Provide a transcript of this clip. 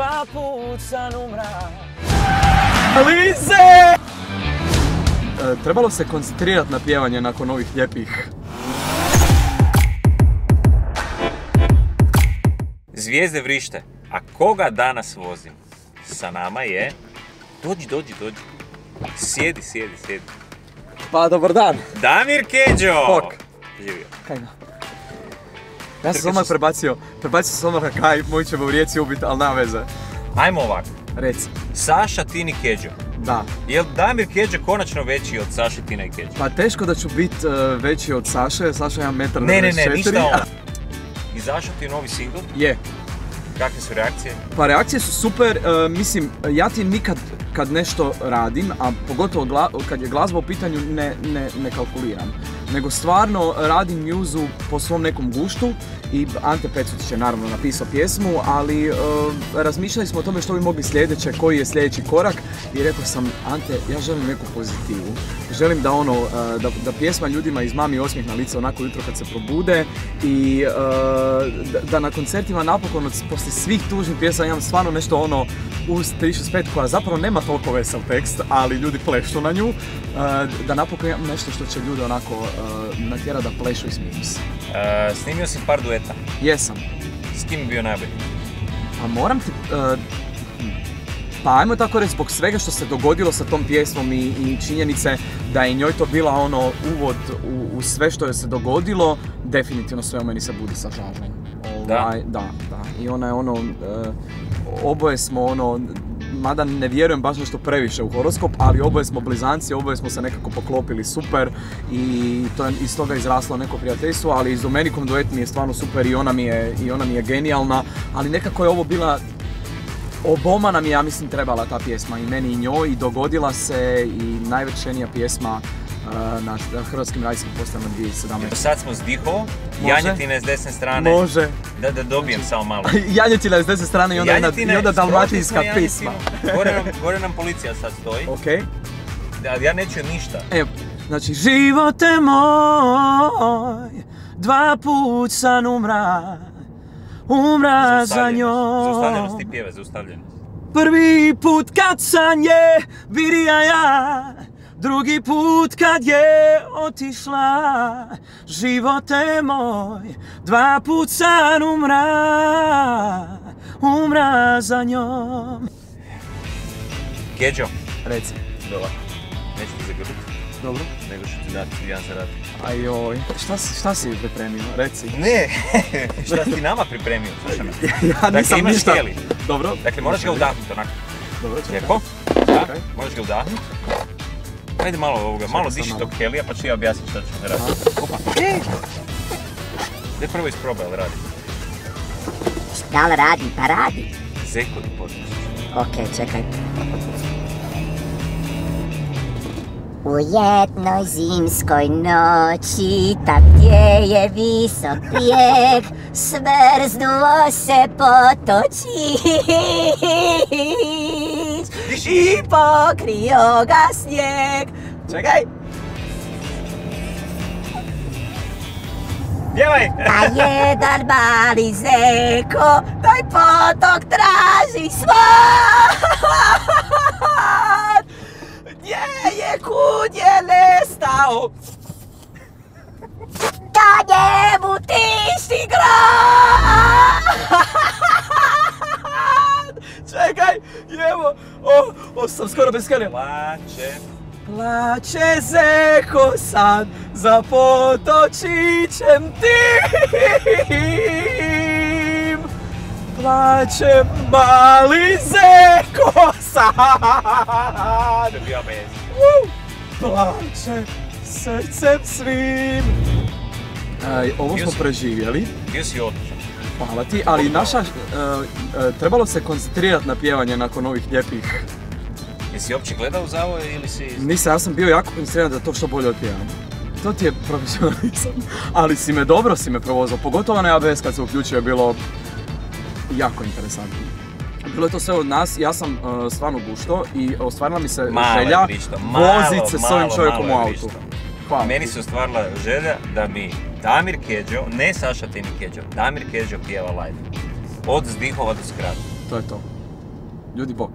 dva put sam umra. Alize! E, trebalo se koncentrirati na pjevanje nakon ovih lijepih Zvijezde vrište, a koga danas vozim? Sa nama je... Dođi, dođi, dođi. Sjedi, sjedi, sjedi. Pa dobar dan. Damir Keđo! Bok. Živio. Kajna. Ja sam odmah prebacio, prebacio sam odmah na kaj, moji će me u rijeci ubiti, ali nema veze. Ajmo ovako. Reci. Saša, Tini, Keđo. Da. Je li Damir Keđo konačno veći od Saše, Tina i Keđo? Pa teško da ću biti veći od Saše, Saša ima metar Ne, ne, ne, 94. ništa ono. Izašao ti je novi singl, Je. kakve su reakcije? Pa reakcije su super, e, mislim, ja ti nikad kad nešto radim, a pogotovo gla- kad je glazba u pitanju, ne, ne, ne kalkuliram. Nego stvarno radim njuzu po svom nekom guštu i Ante Pecuć je naravno napisao pjesmu, ali e, razmišljali smo o tome što bi mogli sljedeće, koji je sljedeći korak i rekao sam Ante, ja želim neku pozitivu. Želim da ono, e, da, da pjesma ljudima izmami osmijeh na lice onako jutro kad se probude i e, da, na koncertima napokon poslije svih tužnih pjesama imam stvarno nešto ono uz 365 koja zapravo nema toliko vesel tekst, ali ljudi plešu na nju, e, da napokon imam nešto što će ljude onako e, natjera da plešu i smiju se. E, snimio si par dueta. Jesam. S kim bio najbolji? Pa moram ti... pa ajmo tako reći, zbog svega što se dogodilo sa tom pjesmom i, i činjenice da je njoj to bila ono uvod u, u sve što je se dogodilo, definitivno sve o meni se budi sa. Da? Ovaj, da, da. I ona je ono, e, oboje smo ono, mada ne vjerujem baš nešto previše u horoskop, ali oboje smo blizanci, oboje smo se nekako poklopili super i to je iz toga izraslo neko prijateljstvo, ali iz Domenikom duet mi je stvarno super i ona mi je, i ona mi je genijalna, ali nekako je ovo bila Oboma nam je, ja mislim, trebala ta pjesma i meni i njoj i dogodila se i največenija pjesma na, na hrvatskim radijskim postajama 2017. Sad smo s Dihovo. Janjetina je s desne strane. Može. Da, da dobijem samo malo. Janjetina je s desne strane i onda, Janjetina i je- onda dalmatinska pisma. Gore nam, gore nam policija sad stoji. Ok. Da, ja neću ništa. Evo, znači, živote moj, dva put sam umra, umra za Zaustavljenost njom. ti pjeve, zaustavljenost. Prvi put kad sam je vidija ja, drugi put kad je otišla, živote moj, dva put sam umra, umra za njom. Keđo, Reci. Dola. Neću ti zagrliti, Dobro. nego ću ti dati jedan za rad. Ajoj, šta, si- šta si pripremio? Reci. Ne, šta si nama pripremio, slušaj me. ja Dakle, nisam imaš ništa. Dobro. Dakle, moraš ga udahnuti onako. Dobro, čekaj. Lijepo. Da, možeš ga udahnuti. Ajde malo ovoga, malo diši tog helija pa ću ja objasniti šta ću raditi. Opa. Daj prvo isprobaj, ali radi. Da li radi? Pa radi. Zeko ti počneš. Ok, čekaj. U jednoj zimskoj noći, tam gdje je visok brijeg, smrznuo se potočić i pokrio ga snijeg. Čekaj. Pjevaj! A jedan mali zeko, taj potok traži svoj. Gdje je, kud je nestao? O, sam skoro bez helija. Plače. Plače zeko sad za potočićem tim. Plače mali sad. Bio bez. Uh, Plače srcem svim. Aj, ovo smo preživjeli. Bio si otišan. Hvala ti, ali naša, e, e, trebalo se koncentrirati na pjevanje nakon ovih lijepih. Jesi uopće gledao za ovo ili si... Nisam, ja sam bio jako koncentriran da to što bolje otpjevam. To ti je profesionalizam. Ali si me dobro si me provozao, pogotovo na ABS kad se uključio je bilo jako interesantno. Bilo je to sve od nas, ja sam e, stvarno gušto i ostvarila mi se Malo želja vozit se s ovim čovjekom u autu. Hvala. Meni se ostvarila želja da mi Damir Keđo, ne Saša Tini Keđo, Damir Keđo pjeva live. Od Zdihova do Skrata. To je to. Ljudi bok.